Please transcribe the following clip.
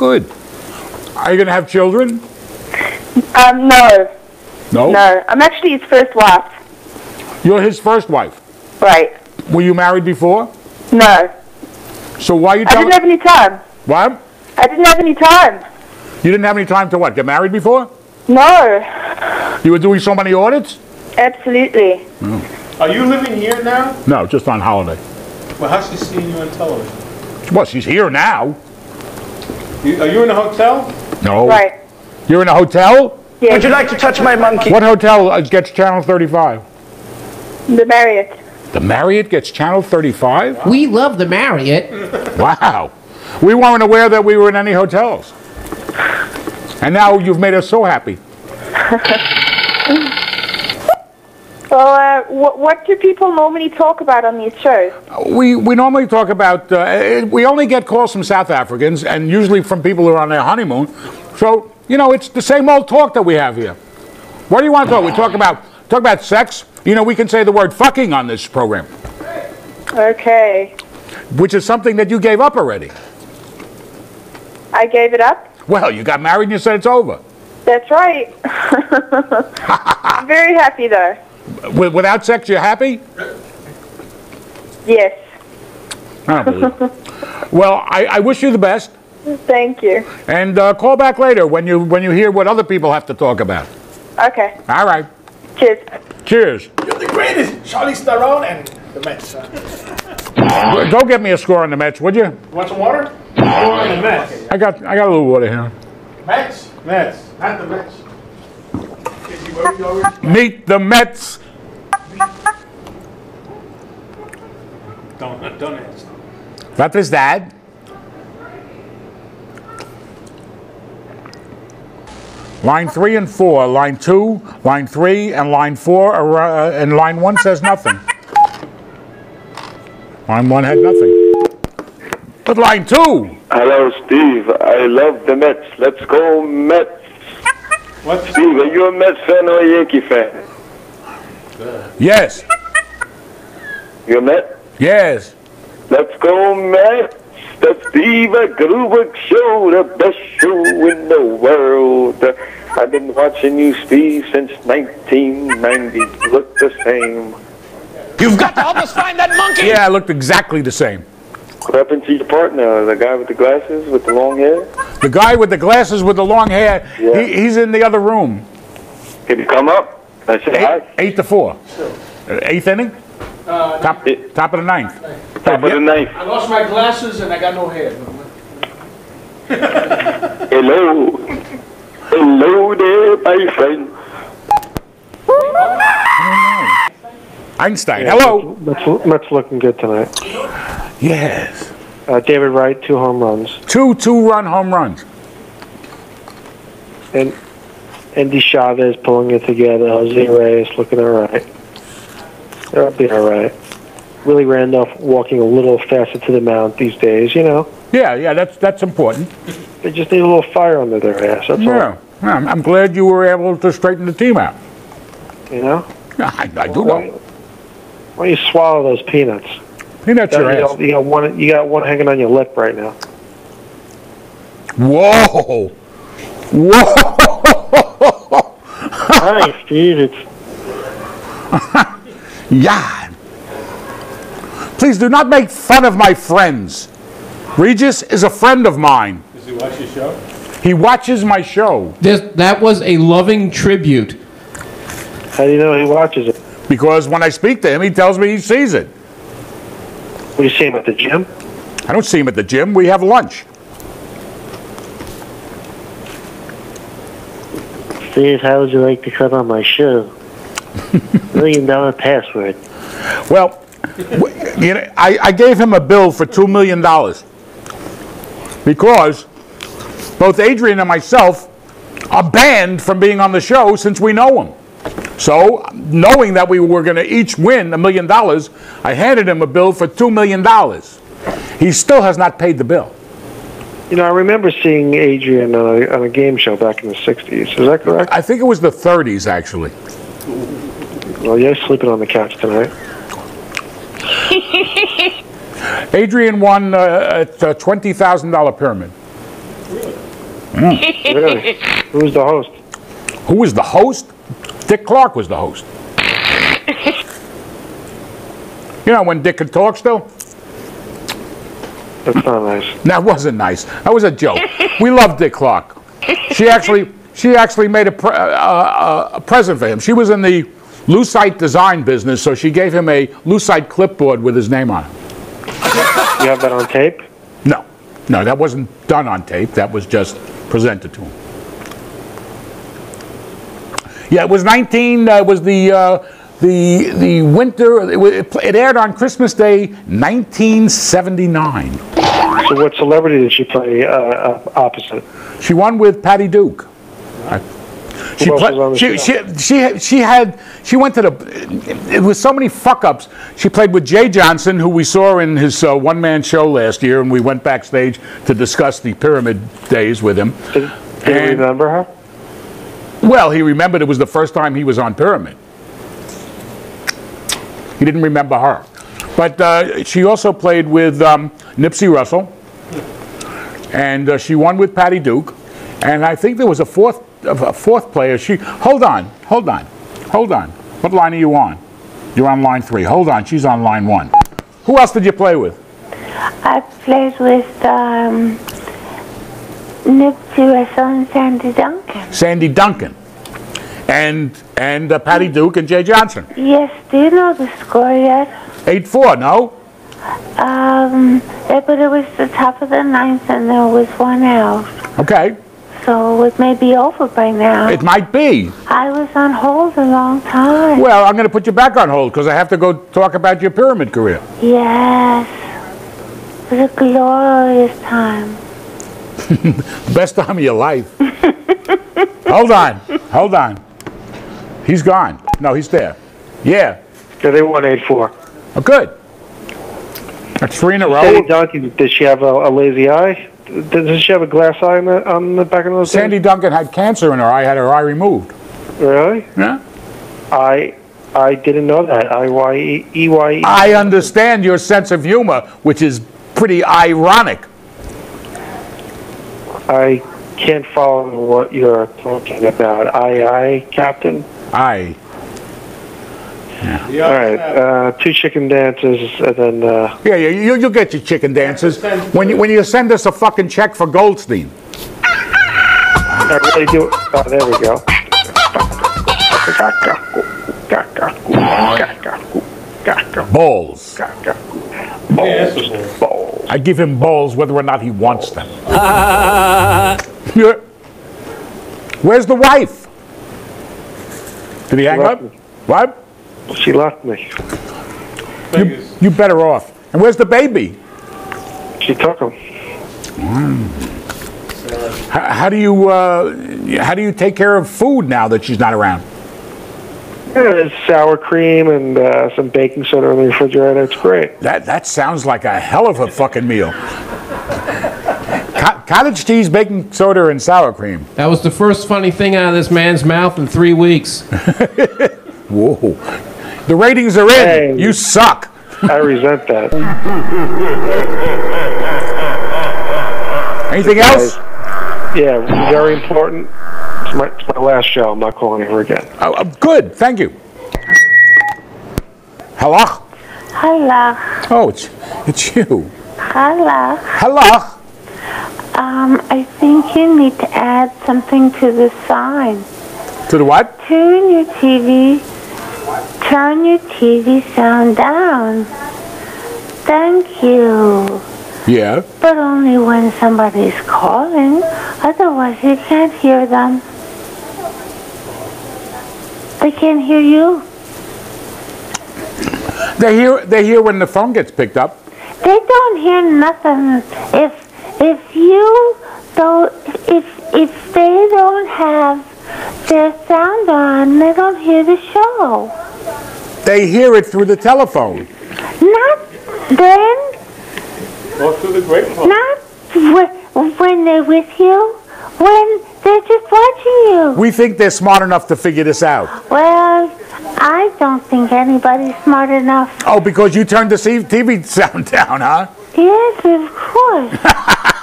Good. Are you going to have children? Um, no, No. no. I'm actually his first wife. You're his first wife. Right. Were you married before? No. So why are you I didn't have any time. What? I didn't have any time. You didn't have any time to what? Get married before? No. You were doing so many audits? Absolutely. Are you living here now? No, just on holiday. Well, how's she seeing you on television? Well, she's here now. You, are you in a hotel? No. Right. You're in a hotel? Yeah. Would you like to touch my monkey? What hotel uh, gets Channel 35? The Marriott. The Marriott gets Channel 35? We love the Marriott. Wow. We weren't aware that we were in any hotels. And now you've made us so happy. Well, uh, what, what do people normally talk about on these shows? We, we normally talk about, uh, we only get calls from South Africans and usually from people who are on their honeymoon. So, you know, it's the same old talk that we have here. What do you want to talk? We talk about, talk about sex. You know, we can say the word fucking on this program, Okay. which is something that you gave up already. I gave it up. Well, you got married and you said it's over. That's right. I'm very happy though. Wi- Without sex, you're happy? Yes. I don't believe. Well, I, I wish you the best. Thank you. And uh, call back later when you when you hear what other people have to talk about. Okay. All right. Cheers. Cheers. You're the greatest. Charlize Theron and the Mets. Go get me a score on the Mets, would you? Want some water? Or the Mets. I got I got a little water here. Mets? Mets. Not the Mets. Did you already- you already- Meet the Mets. Don't, don't answer. That is dad. Line three and four, line two, line three, and line four, are, uh, and line one says nothing. Line one had nothing. But line two, Hello, Steve. I love the Mets. Let's go Mets. What? Steve, are you a Mets fan or a Yankee fan? yes, You a Met? yes. Let's go Mets. The Steve Gruber Show, the best show in the world. I've been watching you, Steve, since 1990. You look the same. You've got to help us find that monkey! Yeah, I looked exactly the same. What happened to your partner? The guy with the glasses with the long hair? The guy with the glasses with the long hair, Yeah. he, he's in the other room. Can you come up? I said Eight, hi. eight to four. Uh, Eighth inning? top, It- top of the ninth. Top of the knife. I lost my glasses and I got no hair. Hello. Hello there, my friend. Einstein, hello. Mets, Mets looking good tonight. Yes. Uh, David Wright, two home runs. Two two-run home runs. And Endy Chavez pulling it together. Jose Reyes looking all right. They'll be all right. Willie Randolph walking a little faster to the mound these days, you know. Yeah, yeah, that's that's important. They just need a little fire under their ass, that's Yeah, Yeah, I'm, I'm glad you were able to straighten the team out. You know? I, I do Why, know. why don't you swallow those peanuts? Peanuts You your ass. got, you got one you got one hanging on your lip right now. Whoa! Whoa! Hi, Steve. Yeah. Please do not make fun of my friends. Regis is a friend of mine. Does he watch your show? He watches my show This, that was a loving tribute. how do you know he watches it? because when I speak to him, he tells me he sees it. What you see him at the gym? I don't see him at the gym. We have lunch. Steve, how would you like to come on my show? Million dollar password. Well, you know, I, I gave him a bill for $2 million because both Adrian and myself are banned from being on the show since we know him. So, knowing that we were going to each win a million dollars, I handed him a bill for $2 million. He still has not paid the bill. You know, I remember seeing Adrian on a, on a game show back in the 60s. Is that correct? I think it was the 30s, actually. Well, you're sleeping on the couch tonight. Adrian won uh, a uh, $20,000 pyramid. Really? Mm. Who was the host? Who was the host? Dick Clark was the host. you know when Dick could talk still? That's not nice. That wasn't nice. That was a joke. we love Dick Clark. She actually, she actually made a, pre- uh, uh, a present for him. She was in the Lucite design business, so she gave him a Lucite clipboard with his name on it. You have that on tape? No, no, that wasn't done on tape. That was just presented to him. Yeah, it was 19. Uh, it was the uh, the the winter. It, it aired on Christmas Day, 1979. So what celebrity did she play uh, uh, opposite? She won with Patty Duke. She, Who else pla- was on the she, she, she, had- she had she went to the it was so many fuck ups. She played with Jay Johnson, who we saw in his uh, one man show last year, and we went backstage to discuss the pyramid days with him. Do, you remember her? Well, he remembered it was the first time he was on Pyramid. He didn't remember her. But uh, she also played with um, Nipsey Russell, and uh, she won with Patty Duke. And I think there was a fourth, a fourth player. She hold on, hold on, hold on. What line are you on? You're on line three. Hold on, she's on line one. Who else did you play with? I played with um, Nipsey Russell and Sandy Duncan. Sandy Duncan, and and uh, Patty Duke and Jay Johnson. Yes, do you know the score yet? Eight four. No. Um, yeah, but it was the top of the ninth and there was one out. Okay. So it may be over by now. It might be. I was on hold a long time. Well, I'm going to put you back on hold because I have to go talk about your pyramid career. Yes. It was a glorious time. Best time of your life. hold on. Hold on. He's gone. No, he's there. Yeah. Yeah, they won 8-4. Oh, good. That's three in a row. Sandy. Duncan, did she have a, a lazy eye? Did, did she have a glass eye on the, on the back of those Sandy Duncan had cancer in her eye, had her eye removed. Really? Yeah. I I didn't know that. I Y E E Y E. I understand your sense of humor, which is pretty ironic. I can't follow what you're talking about. Aye, aye, Captain. I. All right, uh, two chicken dances, and then uh, Yeah, yeah, you, you'll get your chicken dances when you, when you send us a fucking check for Goldstein. I really do. Oh, there we go. Balls. Balls, balls. I give him balls whether or not he wants them. Where's the wife? Did he hang up? me. What? She left me. You, you better off. And where's the baby? She took him. How, how do you uh, how do you take care of food now that she's not around? Yeah, there's sour cream and uh, some baking soda in the refrigerator. It's great. That that sounds like a hell of a fucking meal. Co- cottage cheese, baking soda, and sour cream. That was the first funny thing out of this man's mouth in three weeks. Whoa. The ratings are in. Hey. You suck. I resent that. Anything else? Yeah, very important. It's my, it's my last show. I'm not calling her again. Oh, uh, good. Thank you. Hello. Hello. Oh, it's it's you. Hello. Hello. Um, I think you need to add something to the sign. To the what? Turn your TV, turn your TV sound down. Thank you. Yeah. But only when somebody's calling. Otherwise, you can't hear them. They can't hear you. They hear they hear when the phone gets picked up. They don't hear nothing. If if you don't, if if they don't have their sound on, they don't hear the show. They hear it through the telephone. Not then. Go through the grapevine. Not when, when they're with you. When they're just watching you. We think they're smart enough to figure this out. Well, I don't think anybody's smart enough. Oh, because you turned the TV sound down, huh? Yes, of course.